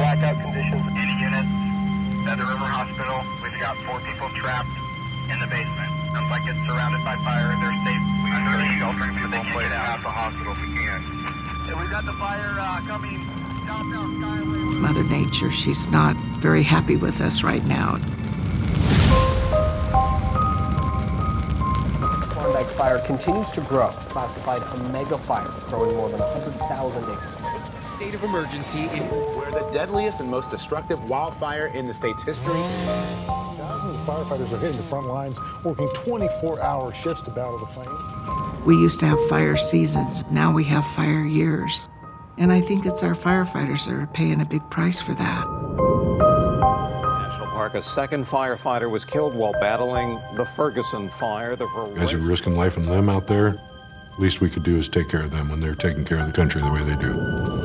blackout conditions. Any units, Feather River Hospital, we've got four people trapped in the basement. Sounds like it's surrounded by fire. And they're safe. We are really sheltering people so they can get out the hospital if we can. And we've got the fire uh, coming southbound Skyway. Mother Nature, she's not very happy with us right now. Klondike fire continues to grow. Classified a mega fire, growing more than 100,000 acres. State of emergency in We're the deadliest and most destructive wildfire in the state's history. Thousands of firefighters are hitting the front lines, working 24-hour shifts to battle the flames. We used to have fire seasons. Now we have fire years. And I think it's our firefighters that are paying a big price for that. National Park, a second firefighter was killed while battling the Ferguson fire. The Guys are risking life and limb out there. Least we could do is take care of them when they're taking care of the country the way they do.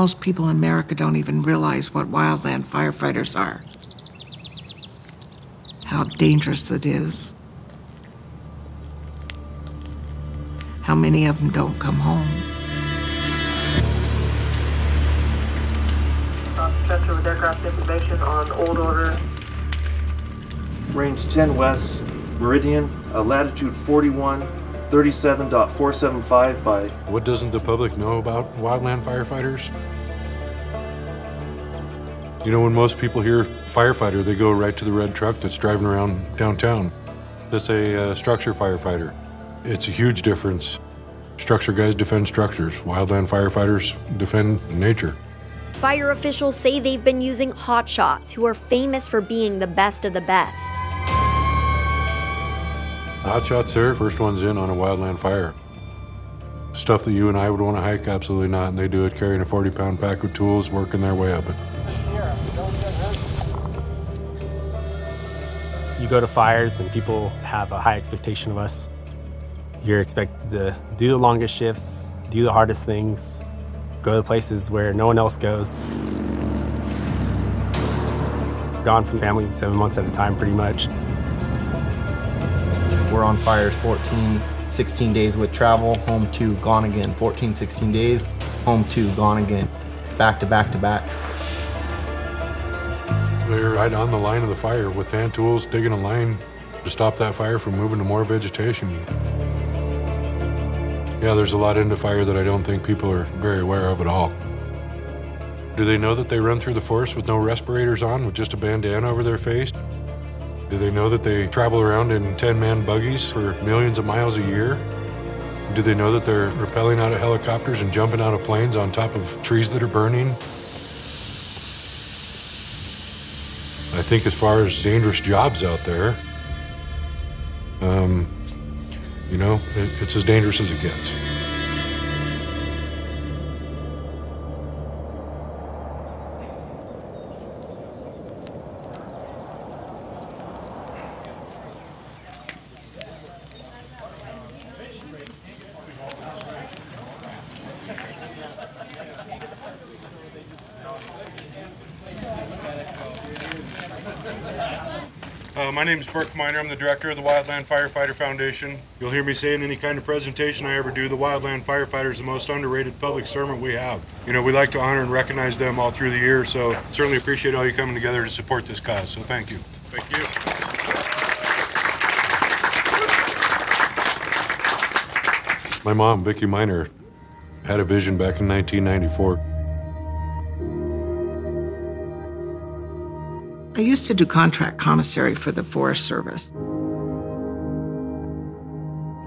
Most people in America don't even realize what wildland firefighters are, how dangerous it is, how many of them don't come home. Center with aircraft information on old order. Range 10 west, meridian, uh, latitude 41, 37.475 by. What doesn't the public know about wildland firefighters? You know, when most people hear firefighter, they go right to the red truck that's driving around downtown. That's a uh, structure firefighter. It's a huge difference. Structure guys defend structures, wildland firefighters defend nature. Fire officials say they've been using hotshots, who are famous for being the best of the best. Hotshots there, first ones in on a wildland fire. Stuff that you and I would want to hike, absolutely not. And they do it carrying a 40 pound pack of tools, working their way up it. You go to fires and people have a high expectation of us. You're expected to do the longest shifts, do the hardest things, go to places where no one else goes. Gone from family seven months at a time, pretty much. We're on fires 14, 16 days with travel, home to, gone again. 14, 16 days, home to, gone again. Back to back to back. They're right on the line of the fire with hand tools, digging a line to stop that fire from moving to more vegetation. Yeah, there's a lot into fire that I don't think people are very aware of at all. Do they know that they run through the forest with no respirators on, with just a bandana over their face? Do they know that they travel around in 10 man buggies for millions of miles a year? Do they know that they're rappelling out of helicopters and jumping out of planes on top of trees that are burning? I think, as far as dangerous jobs out there, um, you know, it, it's as dangerous as it gets. My name is Burke Minor. I'm the director of the Wildland Firefighter Foundation. You'll hear me say in any kind of presentation I ever do, the Wildland Firefighter is the most underrated public servant we have. You know, we like to honor and recognize them all through the year, so certainly appreciate all you coming together to support this cause. So thank you. Thank you. My mom, Vicki Minor, had a vision back in 1994. I used to do contract commissary for the Forest Service.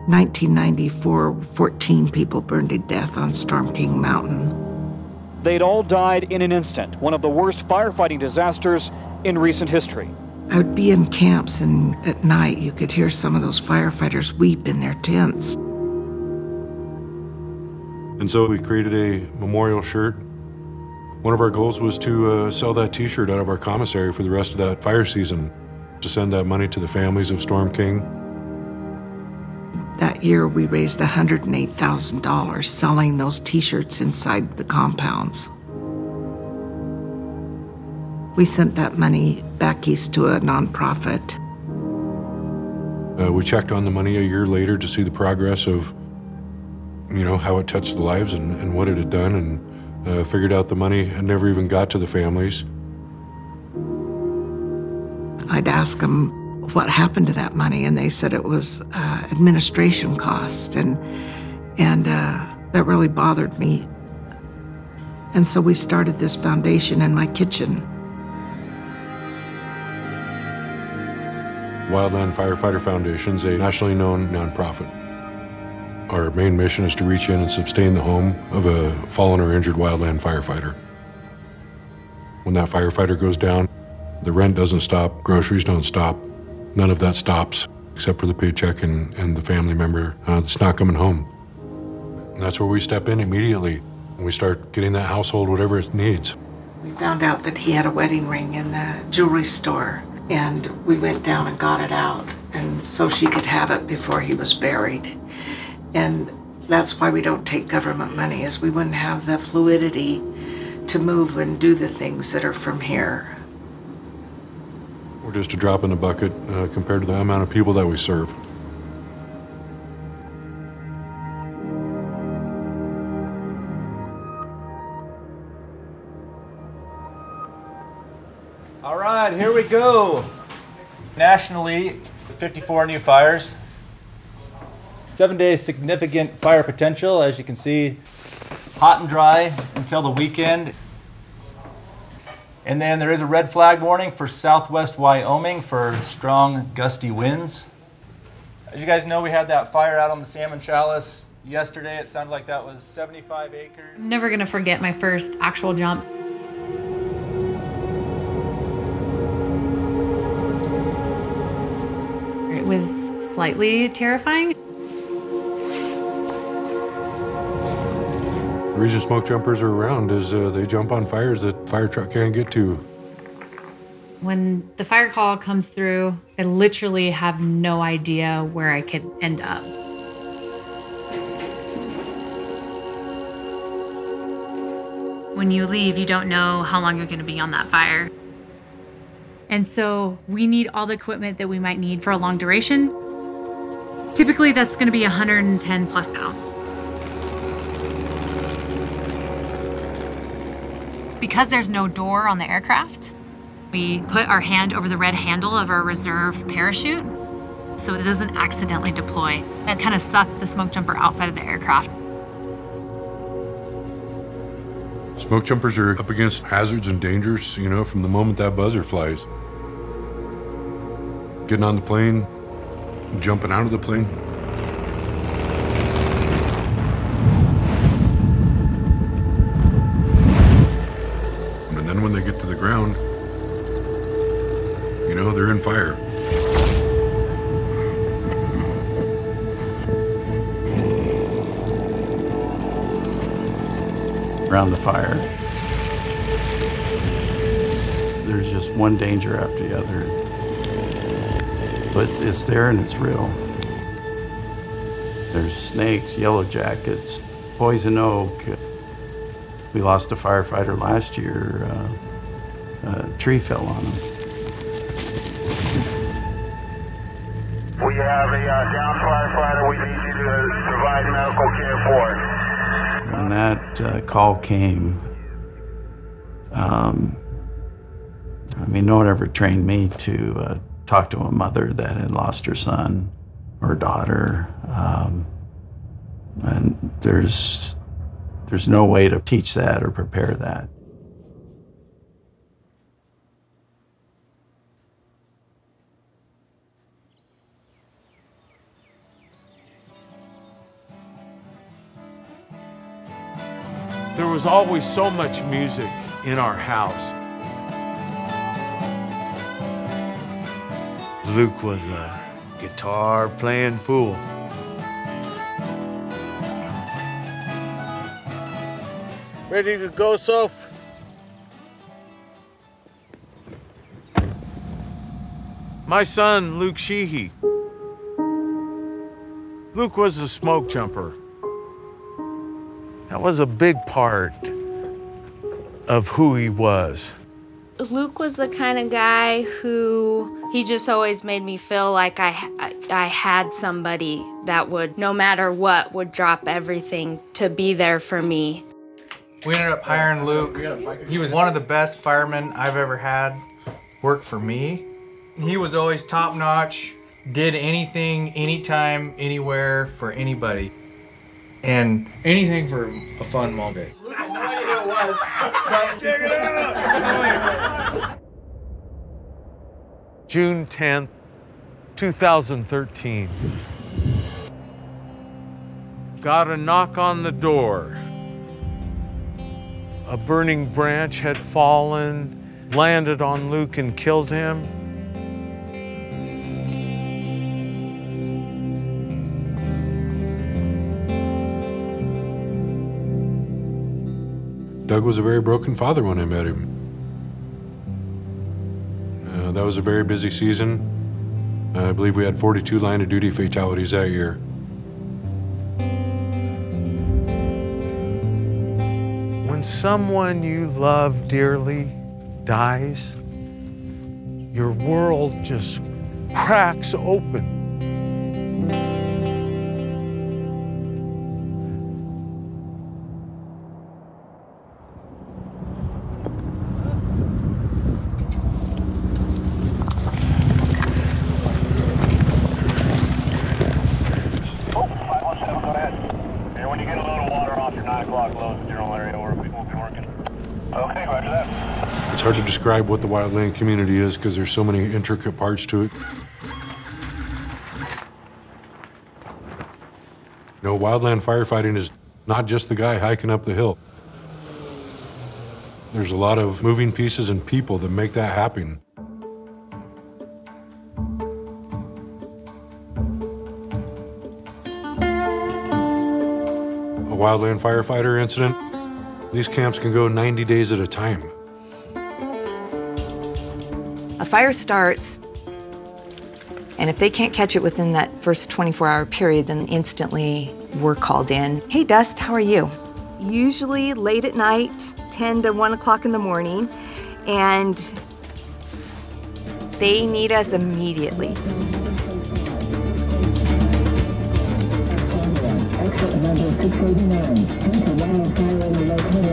1994, 14 people burned to death on Storm King Mountain. They'd all died in an instant, one of the worst firefighting disasters in recent history. I would be in camps, and at night you could hear some of those firefighters weep in their tents. And so we created a memorial shirt. One of our goals was to uh, sell that t shirt out of our commissary for the rest of that fire season. to send that money to the families of Storm King. That year, we raised $108,000 selling those t shirts inside the compounds. We sent that money back east to a nonprofit. Uh, we checked on the money a year later to see the progress of, you know, how it touched the lives and, and what it had done, and uh, figured out the money had never even got to the families. I'd ask them what happened to that money, and they said it was uh, administration costs, and and uh, that really bothered me. And so we started this foundation in my kitchen. Wildland Firefighter Foundation is a nationally known nonprofit. Our main mission is to reach in and sustain the home of a fallen or injured wildland firefighter. When that firefighter goes down, the rent doesn't stop, groceries don't stop. None of that stops, except for the paycheck and, and the family member uh, that's not coming home. And that's where we step in immediately. And we start getting that household whatever it needs. We found out that he had a wedding ring in the jewelry store, and we went down and got it out, and so she could have it before he was buried. And that's why we don't take government money, is we wouldn't have the fluidity to move and do the things that are from here. We're just a drop in the bucket uh, compared to the amount of people that we serve. All right, here we go. Nationally, 54 new fires. Seven days significant fire potential, as you can see, hot and dry until the weekend. And then there is a red flag warning for southwest Wyoming for strong gusty winds. As you guys know, we had that fire out on the Salmon Challis yesterday. It sounded like that was 75 acres. I'm never gonna forget my first actual jump. It was slightly terrifying. Reason smoke jumpers are around is uh, they jump on fires that fire truck can't get to. When the fire call comes through, I literally have no idea where I could end up. When you leave, you don't know how long you're going to be on that fire. And so we need all the equipment that we might need for a long duration. Typically, that's going to be 110 plus pounds. Because there's no door on the aircraft, we put our hand over the red handle of our reserve parachute so it doesn't accidentally deploy. and kind of suck the smoke jumper outside of the aircraft. Smoke jumpers are up against hazards and dangers, you know, from the moment that buzzer flies. Getting on the plane, jumping out of the plane. Around the fire. There's just one danger after the other. But it's, it's there and it's real. There's snakes, yellow jackets, poison oak. We lost a firefighter last year. Uh, a tree fell on him. We have a uh, down firefighter we need you to provide medical care for. That uh, call came, um, I mean, no one ever trained me to uh, talk to a mother that had lost her son or daughter. Um, and there's, there's no way to teach that or prepare that. There was always so much music in our house. Luke was a guitar playing fool. Ready to go, Soph? My son, Luke Sheehy. Luke was a smoke jumper. That was a big part of who he was. Luke was the kind of guy who he just always made me feel like I, I, I had somebody that would, no matter what, would drop everything to be there for me. We ended up hiring Luke. He was one of the best firemen I've ever had work for me. He was always top notch, did anything, anytime, anywhere for anybody. And anything for a fun moment. June 10th, 2013. Got a knock on the door. A burning branch had fallen, landed on Luke, and killed him. Doug was a very broken father when I met him. Uh, that was a very busy season. I believe we had 42 line of duty fatalities that year. When someone you love dearly dies, your world just cracks open. Describe what the wildland community is because there's so many intricate parts to it. You know, wildland firefighting is not just the guy hiking up the hill. There's a lot of moving pieces and people that make that happen. A wildland firefighter incident, these camps can go 90 days at a time. A fire starts, and if they can't catch it within that first 24 hour period, then instantly we're called in. Hey, Dust, how are you? Usually late at night, 10 to 1 o'clock in the morning, and they need us immediately.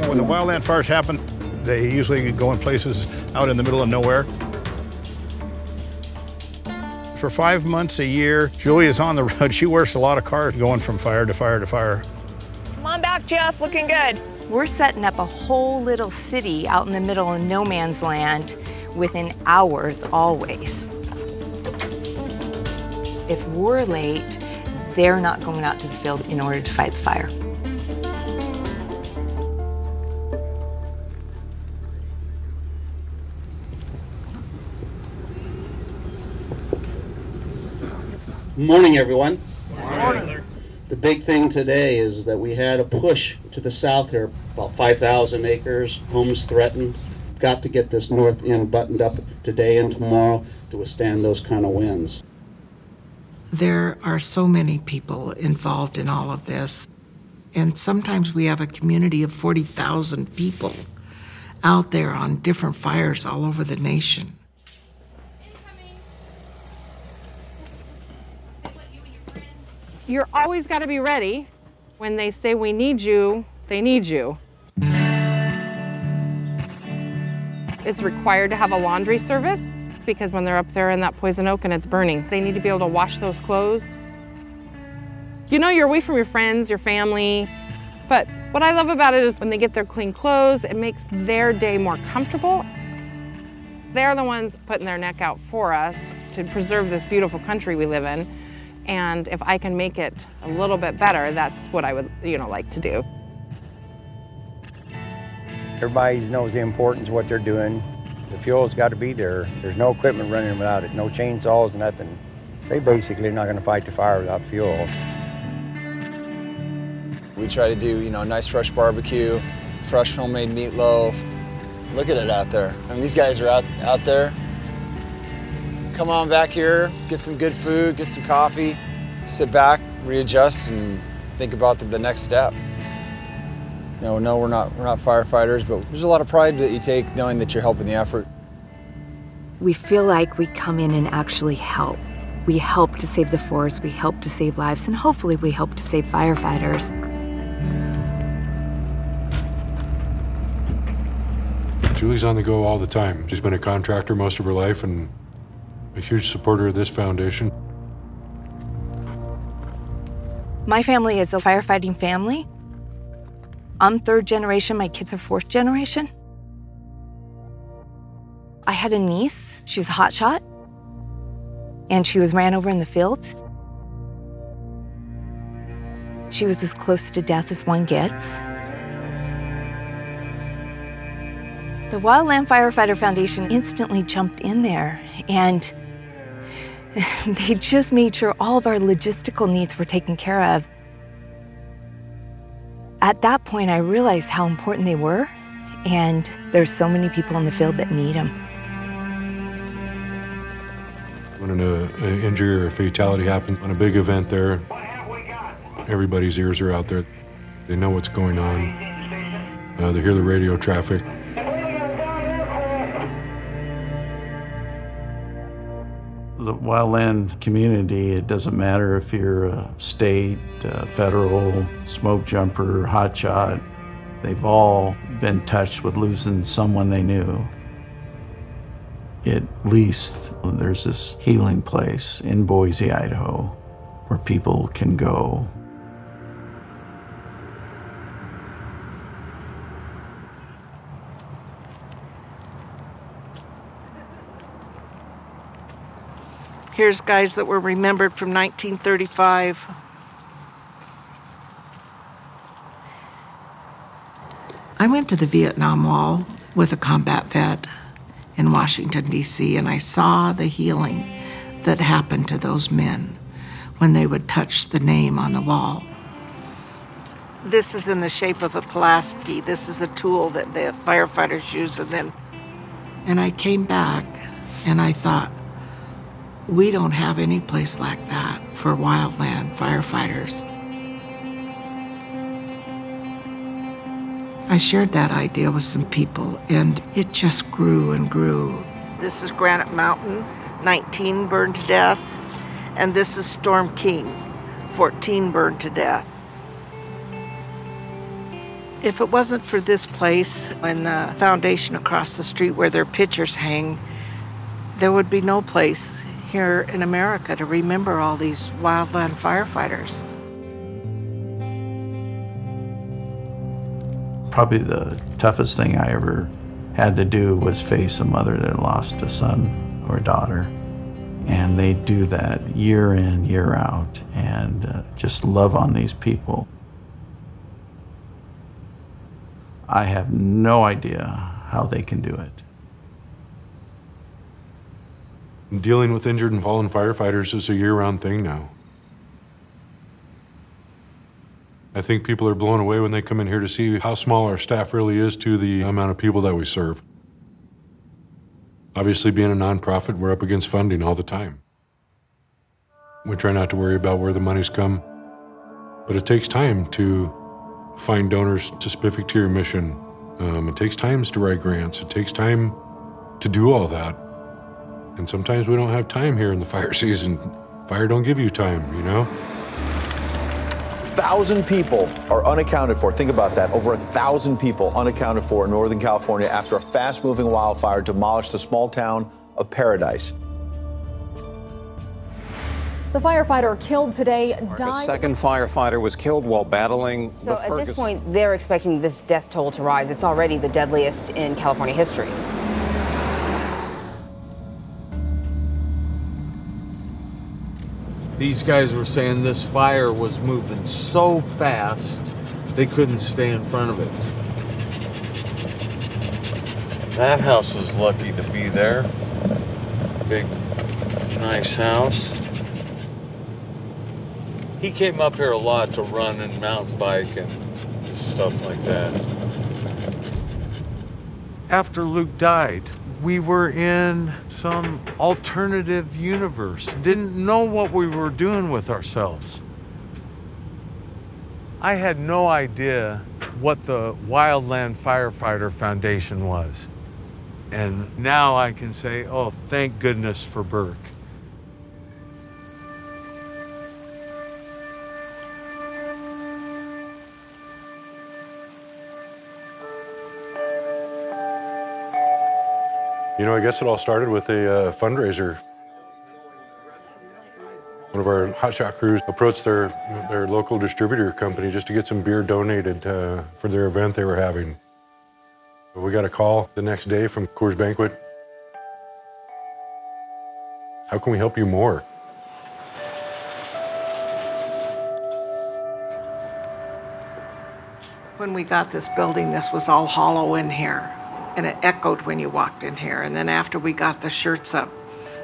When the wildland fires happen, they usually go in places out in the middle of nowhere. For five months a year, Julie is on the road. She works a lot of cars going from fire to fire to fire. Come on back, Jeff, looking good. We're setting up a whole little city out in the middle of no man's land within hours always. If we're late, they're not going out to the field in order to fight the fire. Morning, everyone. Morning. The big thing today is that we had a push to the south here, about 5,000 acres, homes threatened. Got to get this north end buttoned up today and tomorrow to withstand those kind of winds. There are so many people involved in all of this. And sometimes we have a community of 40,000 people out there on different fires all over the nation. You're always got to be ready. When they say we need you, they need you. It's required to have a laundry service because when they're up there in that poison oak and it's burning, they need to be able to wash those clothes. You know, you're away from your friends, your family, but what I love about it is when they get their clean clothes, it makes their day more comfortable. They're the ones putting their neck out for us to preserve this beautiful country we live in. And if I can make it a little bit better, that's what I would, you know, like to do. Everybody knows the importance of what they're doing. The fuel's got to be there. There's no equipment running without it, no chainsaws, nothing. So they basically are not going to fight the fire without fuel. We try to do, you know, nice fresh barbecue, fresh homemade meatloaf. Look at it out there. I mean, these guys are out, out there come on back here, get some good food, get some coffee, sit back, readjust, and think about the, the next step. You know, no, we're not we're not firefighters, but there's a lot of pride that you take knowing that you're helping the effort. We feel like we come in and actually help. We help to save the forest, we help to save lives, and hopefully we help to save firefighters. Julie's on the go all the time. She's been a contractor most of her life and a huge supporter of this foundation. My family is a firefighting family. I'm third generation, my kids are fourth generation. I had a niece, she was a hotshot, and she was ran over in the field. She was as close to death as one gets. The Wildland Firefighter Foundation instantly jumped in there and they just made sure all of our logistical needs were taken care of. At that point, I realized how important they were, and there's so many people in the field that need them. When an uh, injury or a fatality happens on a big event there, everybody's ears are out there. They know what's going on. Uh, they hear the radio traffic. The wildland community, it doesn't matter if you're a state, uh, federal, smoke jumper, hotshot, they've all been touched with losing someone they knew. At least there's this healing place in Boise, Idaho, where people can go Here's guys that were remembered from 1935. I went to the Vietnam Wall with a combat vet in Washington, D.C., and I saw the healing that happened to those men when they would touch the name on the wall. This is in the shape of a Pulaski. This is a tool that the firefighters use, and then, and I came back and I thought, we don't have any place like that for wildland firefighters. I shared that idea with some people, and it just grew and grew. This is Granite Mountain, 19 burned to death, and this is Storm King, 14 burned to death. If it wasn't for this place and the foundation across the street where their pictures hang, there would be no place here in America to remember all these wildland firefighters. Probably the toughest thing I ever had to do was face a mother that lost a son or a daughter. And they do that year in, year out, and uh, just love on these people. I have no idea how they can do it. Dealing with injured and fallen firefighters is a year round thing now. I think people are blown away when they come in here to see how small our staff really is to the amount of people that we serve. Obviously, being a nonprofit, we're up against funding all the time. We try not to worry about where the money's come, but it takes time to find donors specific to your mission. Um, it takes time to write grants. It takes time to do all that. And sometimes we don't have time here in the fire season. Fire don't give you time, you know? thousand people are unaccounted for. Think about that. Over a thousand people unaccounted for in Northern California after a fast moving wildfire demolished the small town of Paradise. The firefighter killed today A died. second firefighter was killed while battling So the at Ferguson. this point, they're expecting this death toll to rise. It's already the deadliest in California history. These guys were saying this fire was moving so fast they couldn't stay in front of it. That house is lucky to be there. Big, nice house. He came up here a lot to run and mountain bike and stuff like that. After Luke died, we were in some alternative universe, didn't know what we were doing with ourselves. I had no idea what the Wildland Firefighter Foundation was. And now I can say, oh, thank goodness for Burke. You know, I guess it all started with a uh, fundraiser. One of our hotshot crews approached their their local distributor company just to get some beer donated uh, for their event they were having. We got a call the next day from Coors Banquet. How can we help you more? When we got this building, this was all hollow in here, and it echoed when you walked in here. And then after we got the shirts up,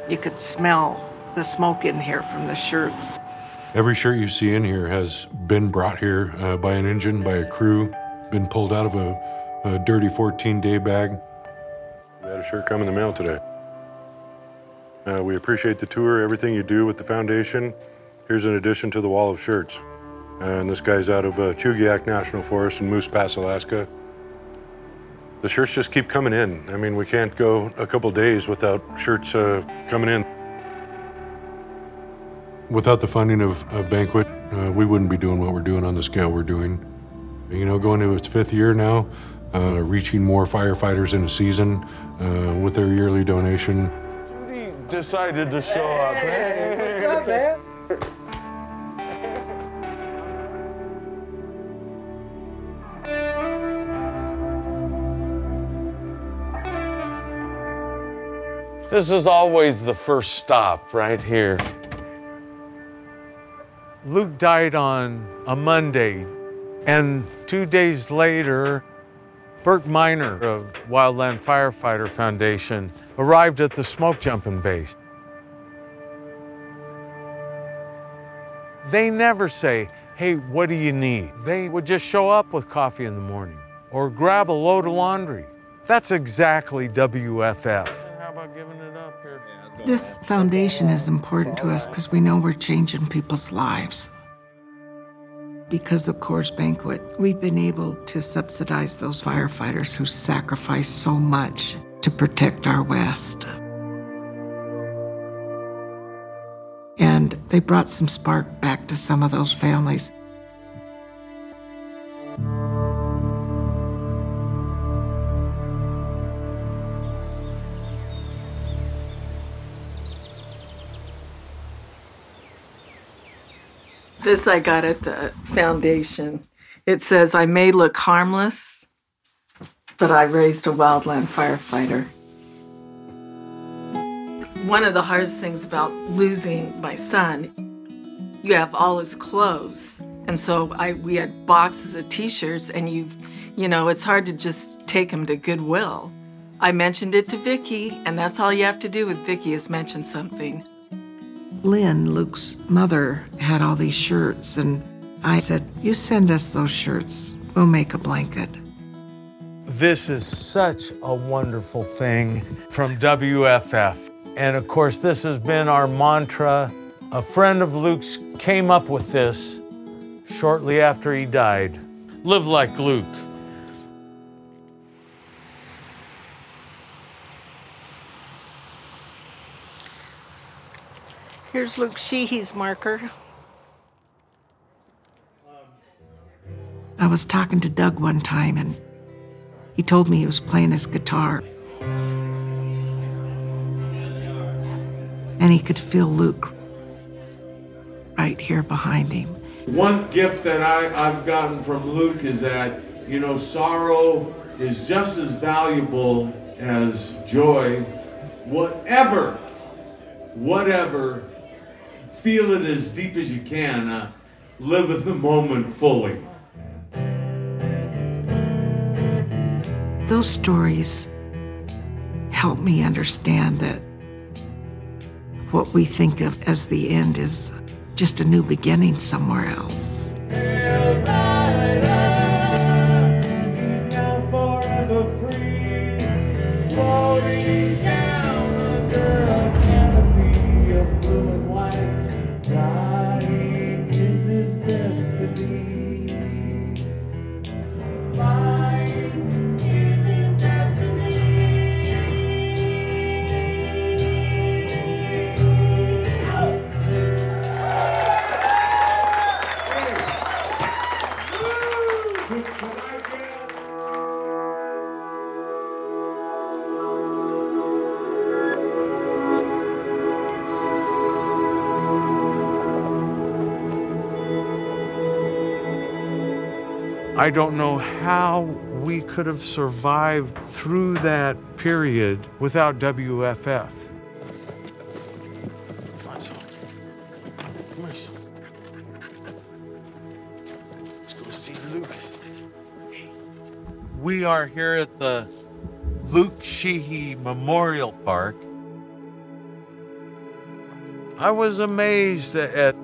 you could smell the smoke in here from the shirts. Every shirt you see in here has been brought here uh, by an engine, by a crew, been pulled out of a, a dirty 14 day bag. We had a shirt come in the mail today. Uh, we appreciate the tour, everything you do with the foundation. Here's an addition to the wall of shirts. And this guy's out of uh, Chugach National Forest in Moose Pass, Alaska. The shirts just keep coming in. I mean, we can't go a couple days without shirts uh, coming in. Without the funding of, of Banquet, uh, we wouldn't be doing what we're doing on the scale we're doing. You know, going to its fifth year now, uh, reaching more firefighters in a season uh, with their yearly donation. Judy decided to show up. Hey, what's up, man? This is always the first stop right here. Luke died on a Monday, and two days later, Burke Minor of Wildland Firefighter Foundation arrived at the smoke jumping base. They never say, hey, what do you need? They would just show up with coffee in the morning or grab a load of laundry. That's exactly WFF. How about giving it up here? This foundation is important to us because we know we're changing people's lives. Because of Coors Banquet, we've been able to subsidize those firefighters who sacrifice so much to protect our West. And they brought some spark back to some of those families. This I got at the foundation. It says, I may look harmless, but I raised a wildland firefighter. One of the hardest things about losing my son, you have all his clothes. And so I we had boxes of t-shirts and you you know, it's hard to just take him to Goodwill. I mentioned it to Vicki, and that's all you have to do with Vicki is mention something. Lynn, Luke's mother, had all these shirts, and I said, You send us those shirts, we'll make a blanket. This is such a wonderful thing from WFF. And of course, this has been our mantra. A friend of Luke's came up with this shortly after he died. Live like Luke. Here's Luke Sheehy's marker. I was talking to Doug one time, and he told me he was playing his guitar. And he could feel Luke right here behind him. One gift that I, I've gotten from Luke is that, you know, sorrow is just as valuable as joy. Whatever, whatever, feel it as deep as you can. Uh, live in the moment fully. Those stories help me understand that what we think of as the end is just a new beginning somewhere else. Whoa. floating down I don't know how we could have survived through that period without WFF. Come on, son. Come here, son. Let's go see Lucas. We are here at the Luke Sheehy Memorial Park. I was amazed at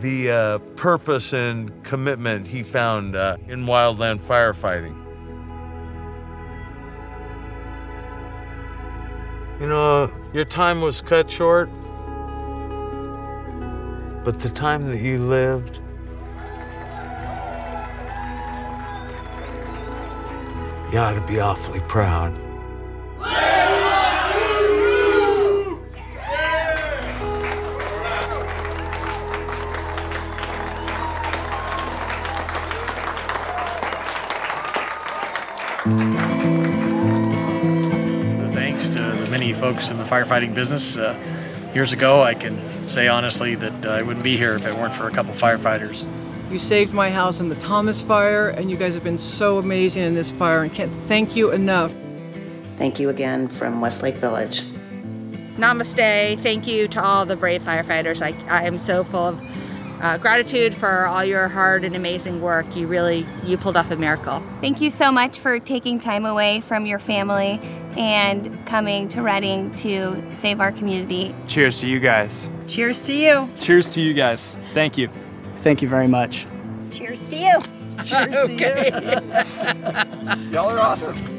the uh, purpose and commitment he found uh, in wildland firefighting. You know, your time was cut short, but the time that you lived, you ought to be awfully proud. Folks in the firefighting business. Uh, years ago, I can say honestly that uh, I wouldn't be here if it weren't for a couple firefighters. You saved my house in the Thomas fire, and you guys have been so amazing in this fire, and can't thank you enough. Thank you again from Westlake Village. Namaste. Thank you to all the brave firefighters. I, I am so full of uh, gratitude for all your hard and amazing work. You really, you pulled off a miracle. Thank you so much for taking time away from your family and coming to Redding to save our community. Cheers to you guys. Cheers to you. Cheers to you guys. Thank you. Thank you very much. Cheers to you. Cheers okay. To you. Y'all are awesome.